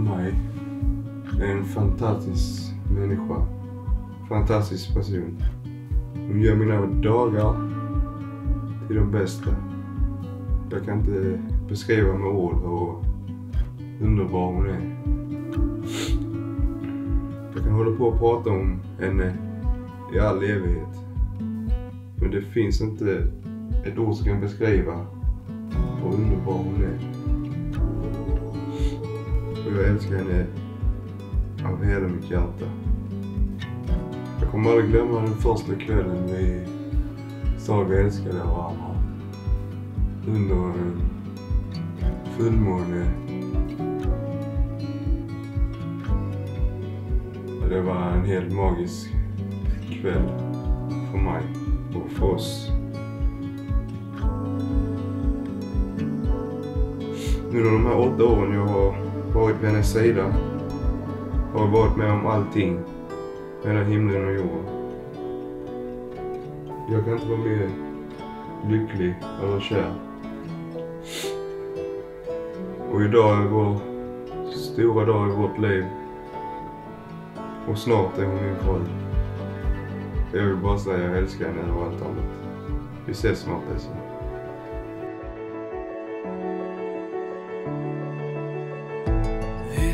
mig är en fantastisk människa. Fantastisk person. Hon gör mina dagar till de bästa. Jag kan inte beskriva med ord hur underbar hon är. Jag kan hålla på och prata om henne i all evighet. Men det finns inte ett ord som kan beskriva hur underbar hon är. Jag älskar henne av hela mitt hjärta. Jag kommer aldrig glömma den första kvällen vi sa vi älskade varandra. Under en fullmåne. Det var en helt magisk kväll för mig och för oss. Under de här åtta åren jag har varit vid hennes sida har varit med om allting mellan himlen och jorden. Jag kan inte vara mer lycklig eller kär. Och idag är vår stora dag i vårt liv. Och snart är hon min fru. Jag vill bara säga att jag älskar henne över allt annat. Vi ses snart älskling.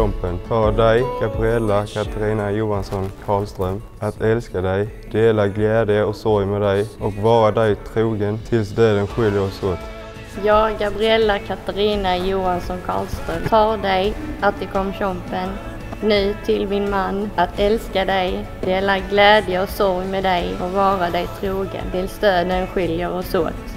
Attikom För dig, Gabriella Katarina Johansson Karlström, att älska dig, dela glädje och sorg med dig och vara dig trogen tills döden skiljer oss åt. Jag, Gabriella Katarina Johansson Karlström, tar dig, Attikom Tjompen, nu till min man, att älska dig, dela glädje och sorg med dig och vara dig trogen tills döden skiljer oss åt.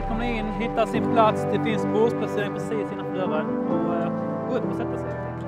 välkomna in, hitta sin plats. Det finns bordsplacering precis innanför dörren. Eh, gå upp och sätta sig.